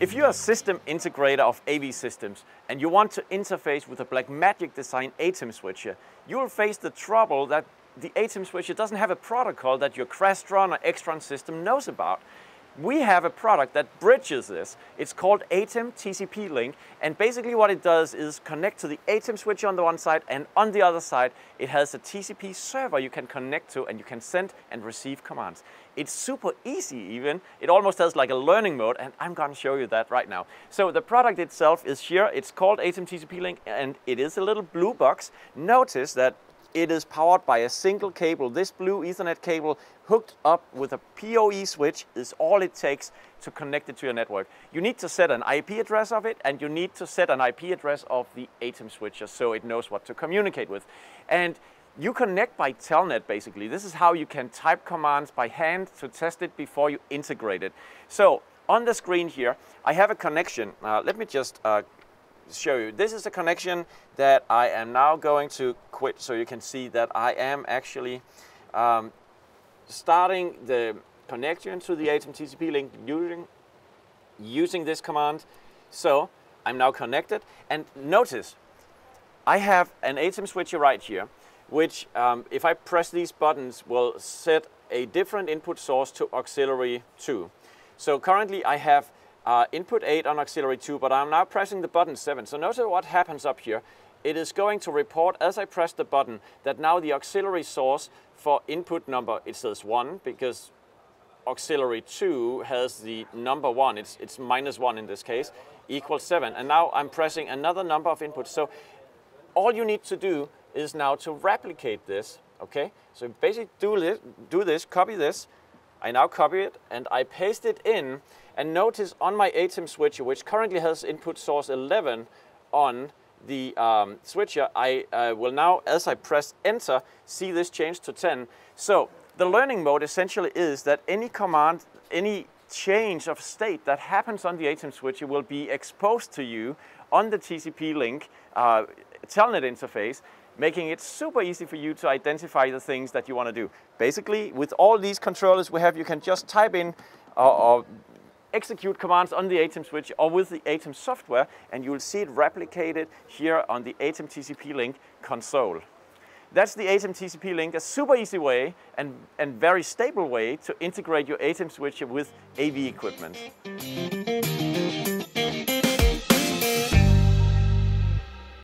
If you're a system integrator of AV systems and you want to interface with a Blackmagic design ATEM switcher, you will face the trouble that the ATEM switcher doesn't have a protocol that your Crestron or Extron system knows about. We have a product that bridges this. It's called ATEM TCP Link, and basically what it does is connect to the ATEM switch on the one side, and on the other side, it has a TCP server you can connect to, and you can send and receive commands. It's super easy even. It almost has like a learning mode, and I'm gonna show you that right now. So the product itself is here. It's called ATEM TCP Link, and it is a little blue box. Notice that it is powered by a single cable. This blue Ethernet cable hooked up with a PoE switch is all it takes to connect it to your network. You need to set an IP address of it and you need to set an IP address of the ATEM switcher so it knows what to communicate with. And you connect by telnet basically. This is how you can type commands by hand to test it before you integrate it. So on the screen here, I have a connection. Uh, let me just uh, show you. This is a connection that I am now going to quit so you can see that I am actually um, starting the connection to the ATEM TCP link using, using this command. So I'm now connected and notice I have an ATEM switcher right here which um, if I press these buttons will set a different input source to auxiliary 2. So currently I have uh, input 8 on auxiliary 2, but I'm now pressing the button 7. So notice what happens up here. It is going to report as I press the button that now the auxiliary source for input number, it says 1 because auxiliary 2 has the number 1, it's, it's minus 1 in this case, equals 7. And now I'm pressing another number of inputs. So all you need to do is now to replicate this, okay? So basically do this, do this, copy this, I now copy it and I paste it in and notice on my ATEM switcher, which currently has input source 11 on the um, switcher, I uh, will now, as I press enter, see this change to 10. So the learning mode essentially is that any command, any change of state that happens on the ATEM switcher will be exposed to you on the TCP link uh, telnet interface making it super easy for you to identify the things that you want to do. Basically, with all these controllers we have, you can just type in or execute commands on the ATEM switch or with the ATEM software, and you will see it replicated here on the ATEM TCP link console. That's the ATEM TCP link, a super easy way and, and very stable way to integrate your ATEM switcher with AV equipment.